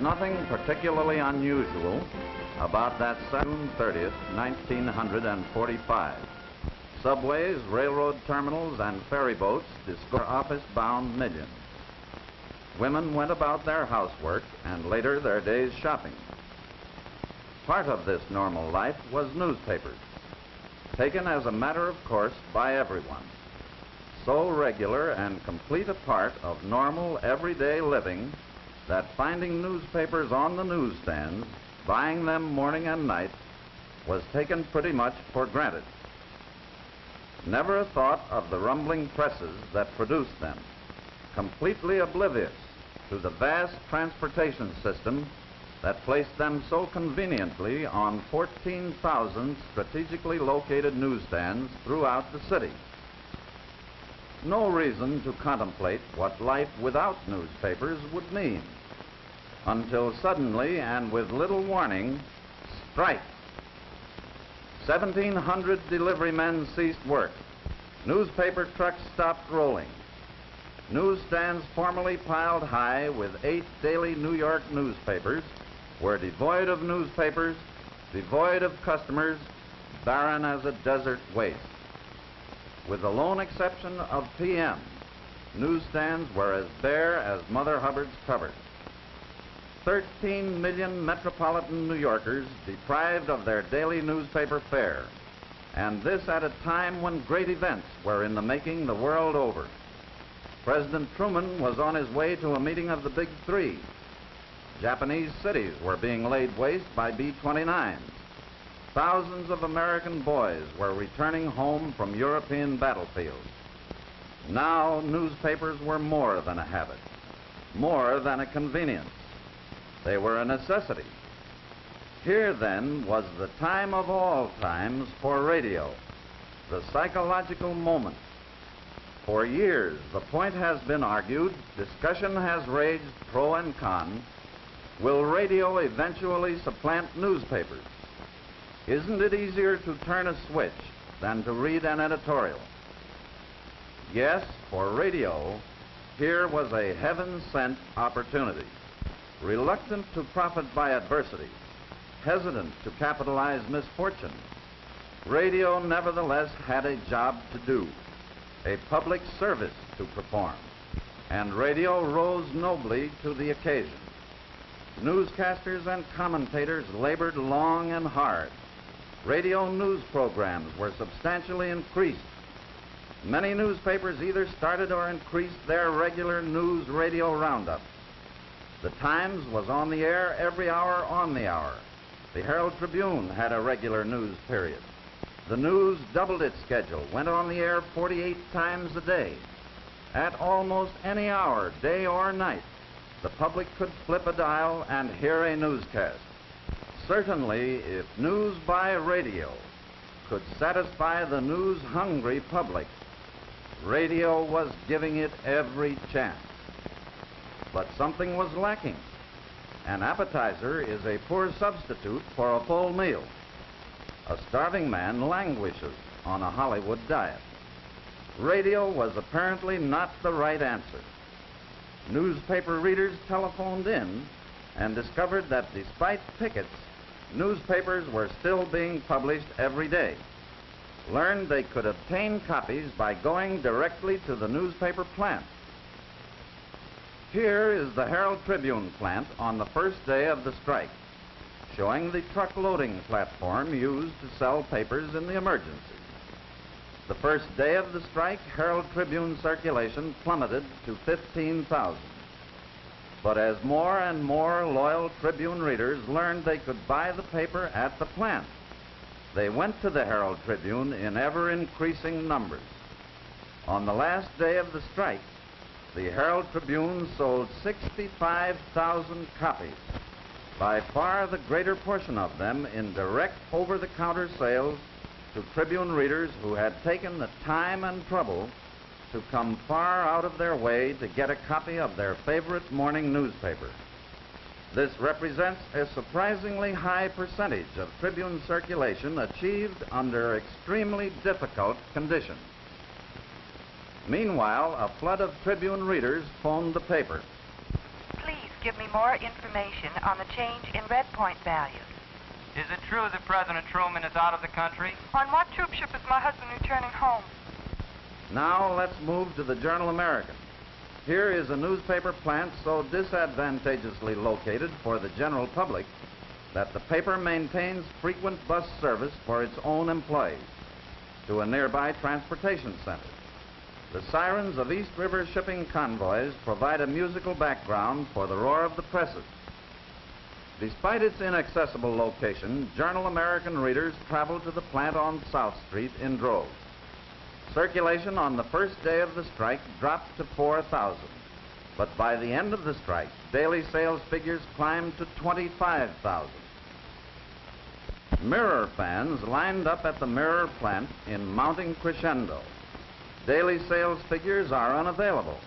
nothing particularly unusual about that June 30th, 1945. Subways, railroad terminals, and ferry boats discover office-bound millions. Women went about their housework and later their day's shopping. Part of this normal life was newspapers, taken as a matter of course by everyone. So regular and complete a part of normal everyday living that finding newspapers on the newsstands, buying them morning and night, was taken pretty much for granted. Never a thought of the rumbling presses that produced them, completely oblivious to the vast transportation system that placed them so conveniently on 14,000 strategically located newsstands throughout the city. No reason to contemplate what life without newspapers would mean until suddenly and with little warning, strike. 1,700 delivery men ceased work. Newspaper trucks stopped rolling. Newsstands formerly piled high with eight daily New York newspapers were devoid of newspapers, devoid of customers, barren as a desert waste. With the lone exception of PM, newsstands were as bare as Mother Hubbard's cupboard. 13 million metropolitan New Yorkers deprived of their daily newspaper fare, and this at a time when great events were in the making the world over. President Truman was on his way to a meeting of the Big Three. Japanese cities were being laid waste by B-29s. Thousands of American boys were returning home from European battlefields. Now newspapers were more than a habit, more than a convenience. They were a necessity. Here then was the time of all times for radio, the psychological moment, for years, the point has been argued, discussion has raged pro and con. Will radio eventually supplant newspapers? Isn't it easier to turn a switch than to read an editorial? Yes, for radio, here was a heaven-sent opportunity. Reluctant to profit by adversity, hesitant to capitalize misfortune, radio nevertheless had a job to do a public service to perform, and radio rose nobly to the occasion. Newscasters and commentators labored long and hard. Radio news programs were substantially increased. Many newspapers either started or increased their regular news radio roundup. The Times was on the air every hour on the hour. The Herald Tribune had a regular news period. The news doubled its schedule, went on the air 48 times a day. At almost any hour, day or night, the public could flip a dial and hear a newscast. Certainly, if news by radio could satisfy the news-hungry public, radio was giving it every chance. But something was lacking. An appetizer is a poor substitute for a full meal. A starving man languishes on a Hollywood diet. Radio was apparently not the right answer. Newspaper readers telephoned in and discovered that despite pickets, newspapers were still being published every day. Learned they could obtain copies by going directly to the newspaper plant. Here is the Herald Tribune plant on the first day of the strike showing the truck loading platform used to sell papers in the emergency. The first day of the strike, Herald Tribune circulation plummeted to 15,000. But as more and more loyal Tribune readers learned they could buy the paper at the plant, they went to the Herald Tribune in ever increasing numbers. On the last day of the strike, the Herald Tribune sold 65,000 copies by far the greater portion of them in direct over-the-counter sales to Tribune readers who had taken the time and trouble to come far out of their way to get a copy of their favorite morning newspaper. This represents a surprisingly high percentage of Tribune circulation achieved under extremely difficult conditions. Meanwhile, a flood of Tribune readers phoned the paper. Please give me more information on the change in red point values. Is it true that President Truman is out of the country? On what troop ship is my husband returning home? Now let's move to the Journal American. Here is a newspaper plant so disadvantageously located for the general public that the paper maintains frequent bus service for its own employees to a nearby transportation center. The sirens of East River shipping convoys provide a musical background for the roar of the presses. Despite its inaccessible location, Journal American readers travel to the plant on South Street in droves. Circulation on the first day of the strike dropped to 4,000. But by the end of the strike, daily sales figures climbed to 25,000. Mirror fans lined up at the mirror plant in mounting crescendo. Daily sales figures are unavailable,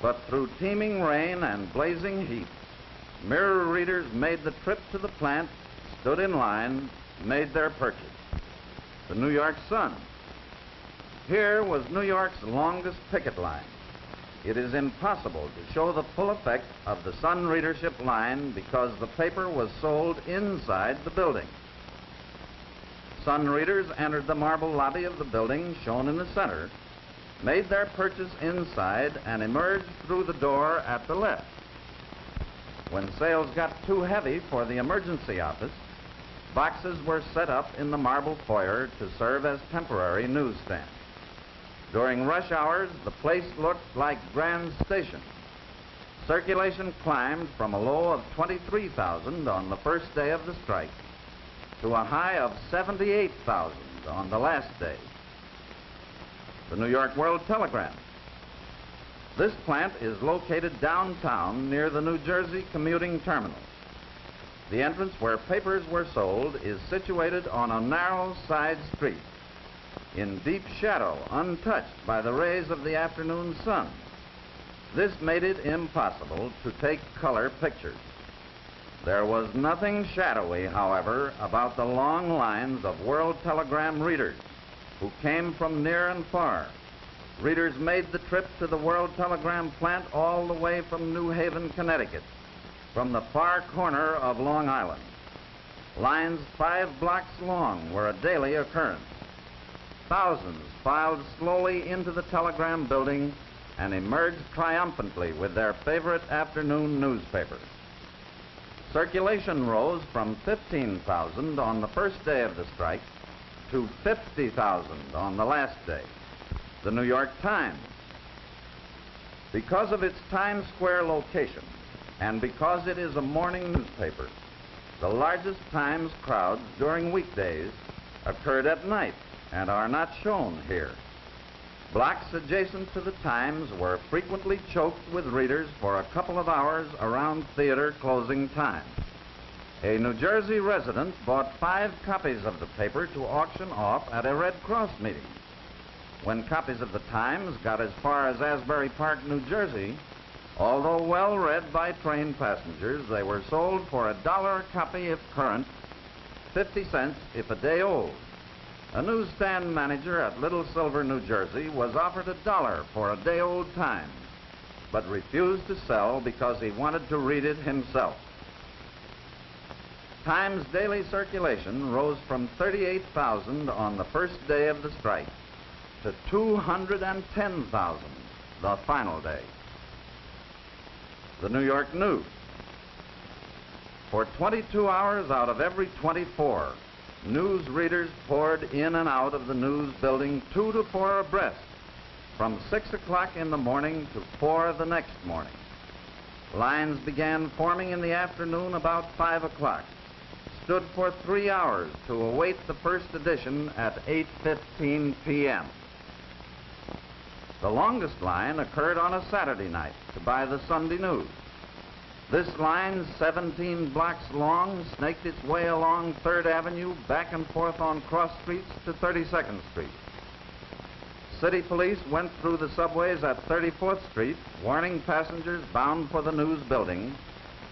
but through teeming rain and blazing heat, mirror readers made the trip to the plant, stood in line, made their purchase. The New York Sun. Here was New York's longest picket line. It is impossible to show the full effect of the Sun readership line because the paper was sold inside the building. Sun readers entered the marble lobby of the building shown in the center, made their purchase inside, and emerged through the door at the left. When sales got too heavy for the emergency office, boxes were set up in the marble foyer to serve as temporary newsstands. During rush hours, the place looked like Grand Station. Circulation climbed from a low of 23,000 on the first day of the strike to a high of 78,000 on the last day. The New York World Telegram. This plant is located downtown near the New Jersey commuting terminal. The entrance where papers were sold is situated on a narrow side street in deep shadow, untouched by the rays of the afternoon sun. This made it impossible to take color pictures. There was nothing shadowy, however, about the long lines of World Telegram readers who came from near and far. Readers made the trip to the World Telegram plant all the way from New Haven, Connecticut, from the far corner of Long Island. Lines five blocks long were a daily occurrence. Thousands filed slowly into the telegram building and emerged triumphantly with their favorite afternoon newspaper. Circulation rose from 15,000 on the first day of the strike to 50,000 on the last day. The New York Times. Because of its Times Square location and because it is a morning newspaper, the largest Times crowds during weekdays occurred at night and are not shown here. Blocks adjacent to the Times were frequently choked with readers for a couple of hours around theater closing time. A New Jersey resident bought five copies of the paper to auction off at a Red Cross meeting. When copies of the Times got as far as Asbury Park, New Jersey, although well read by train passengers, they were sold for a dollar a copy if current, 50 cents if a day old. A newsstand manager at Little Silver, New Jersey, was offered a dollar for a day old Times, but refused to sell because he wanted to read it himself. Times daily circulation rose from 38,000 on the first day of the strike to 210,000 the final day. The New York News. For 22 hours out of every 24, news readers poured in and out of the news building two to four abreast from 6 o'clock in the morning to 4 the next morning. Lines began forming in the afternoon about 5 o'clock, stood for three hours to await the first edition at 8.15 p.m. The longest line occurred on a Saturday night to buy the Sunday news. This line, 17 blocks long, snaked its way along 3rd Avenue, back and forth on cross streets to 32nd Street. City police went through the subways at 34th Street, warning passengers bound for the news building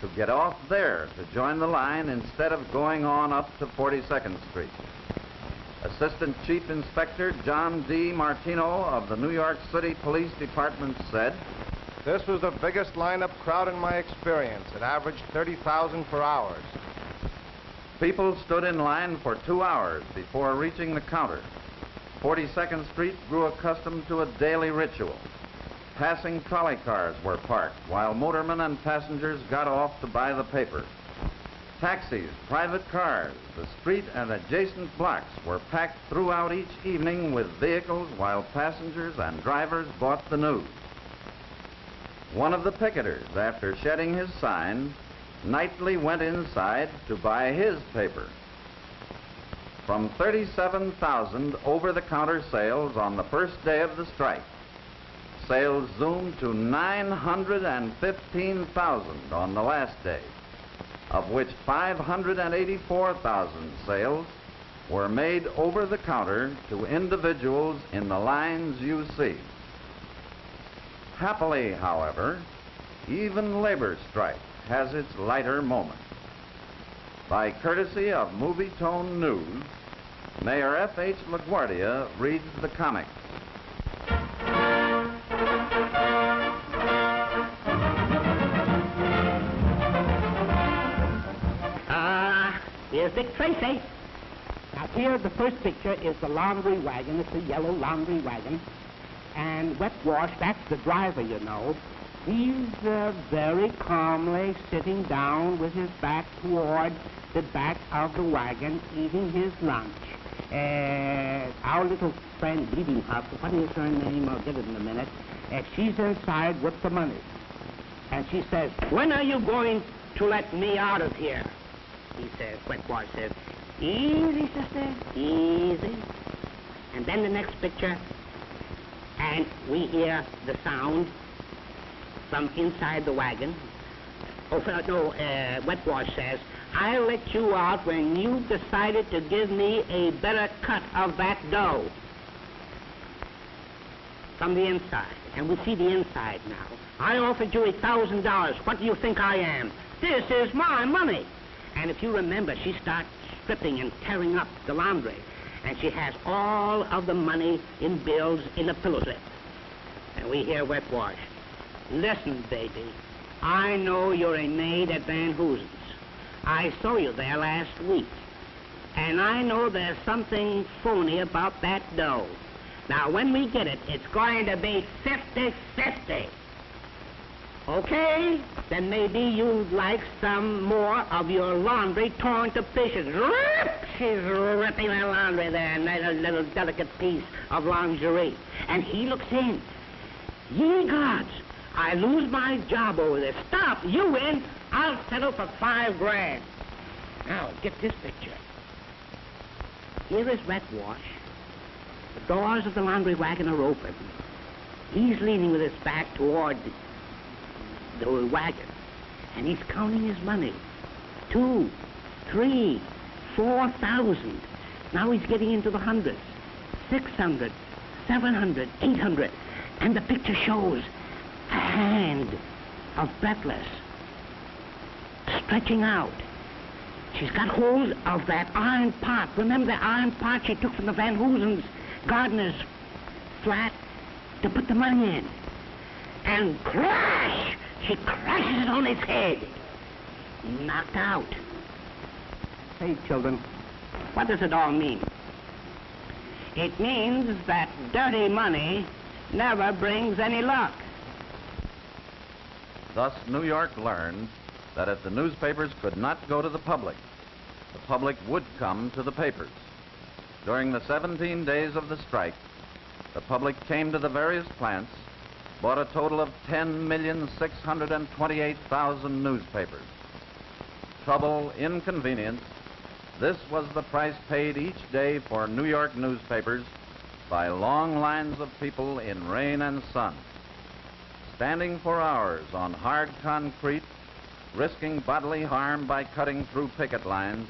to get off there to join the line instead of going on up to 42nd Street. Assistant Chief Inspector John D. Martino of the New York City Police Department said, This was the biggest lineup crowd in my experience. It averaged 30,000 for hours. People stood in line for two hours before reaching the counter. 42nd Street grew accustomed to a daily ritual. Passing trolley cars were parked while motormen and passengers got off to buy the paper. Taxis, private cars, the street and adjacent blocks were packed throughout each evening with vehicles while passengers and drivers bought the news. One of the picketers, after shedding his sign, nightly went inside to buy his paper. From 37,000 over-the-counter sales on the first day of the strike, sales zoomed to 915,000 on the last day, of which 584,000 sales were made over the counter to individuals in the lines you see. Happily, however, even labor strike has its lighter moments. By courtesy of Movietone News, Mayor F.H. LaGuardia reads the comics. Here's Dick Tracy. Now, here, the first picture is the laundry wagon. It's a yellow laundry wagon. And Wet Wash, that's the driver, you know. He's uh, very calmly sitting down with his back toward the back of the wagon, eating his lunch. Uh, our little friend, Bleeding Heart, what is her name? I'll get it in a minute. Uh, she's inside with the money. And she says, When are you going to let me out of here? He says, Wash says, Easy, sister, easy. And then the next picture, and we hear the sound from inside the wagon. Oh, no, uh, Wet Wash says, I'll let you out when you've decided to give me a better cut of that dough. From the inside. And we see the inside now. I offered you a thousand dollars. What do you think I am? This is my money. And if you remember, she starts stripping and tearing up the laundry. And she has all of the money in bills in a pillow slip. And we hear Wet Wash. Listen, baby. I know you're a maid at Van Hoosen's. I saw you there last week. And I know there's something phony about that dough. Now, when we get it, it's going to be 50-50. Okay? Then maybe you'd like some more of your laundry torn to pieces. Rip! She's ripping that laundry there, and that little delicate piece of lingerie. And he looks in. Ye gods, I lose my job over this. Stop, you win. I'll settle for five grand. Now, get this picture. Here is Wet Wash. The doors of the laundry wagon are open. He's leaning with his back toward the, the wagon, and he's counting his money. Two, three, four thousand. Now he's getting into the hundreds. Six hundred, seven hundred, eight hundred. And the picture shows a hand of Breathless stretching out. She's got hold of that iron pot. Remember the iron pot she took from the Van Hoosen's gardener's flat to put the money in? And crash! She crashes it on his head. Knocked out. Say, children, what does it all mean? It means that dirty money never brings any luck. Thus, New York learned that if the newspapers could not go to the public, the public would come to the papers. During the 17 days of the strike, the public came to the various plants, bought a total of 10,628,000 newspapers. Trouble, inconvenience, this was the price paid each day for New York newspapers by long lines of people in rain and sun, standing for hours on hard concrete, risking bodily harm by cutting through picket lines,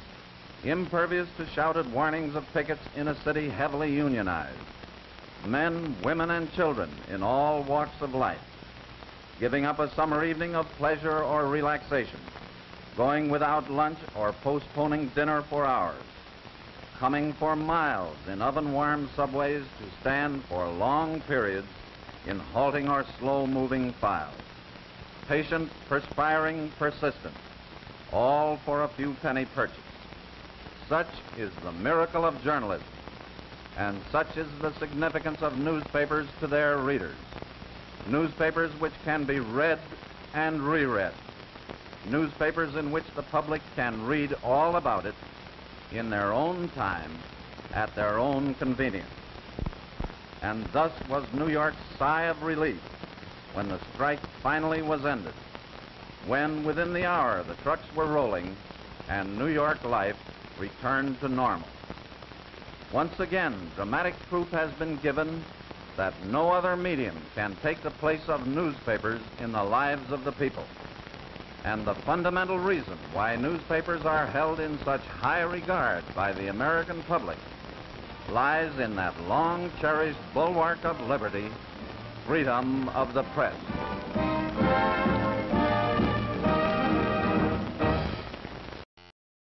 impervious to shouted warnings of pickets in a city heavily unionized. Men, women, and children in all walks of life, giving up a summer evening of pleasure or relaxation, going without lunch or postponing dinner for hours, coming for miles in oven warm subways to stand for long periods in halting or slow moving files. Patient, perspiring, persistent, all for a few penny purchase. Such is the miracle of journalism, and such is the significance of newspapers to their readers. Newspapers which can be read and reread. Newspapers in which the public can read all about it in their own time at their own convenience. And thus was New York's sigh of relief when the strike finally was ended. When within the hour the trucks were rolling and New York life returned to normal. Once again, dramatic proof has been given that no other medium can take the place of newspapers in the lives of the people. And the fundamental reason why newspapers are held in such high regard by the American public lies in that long cherished bulwark of liberty, freedom of the press.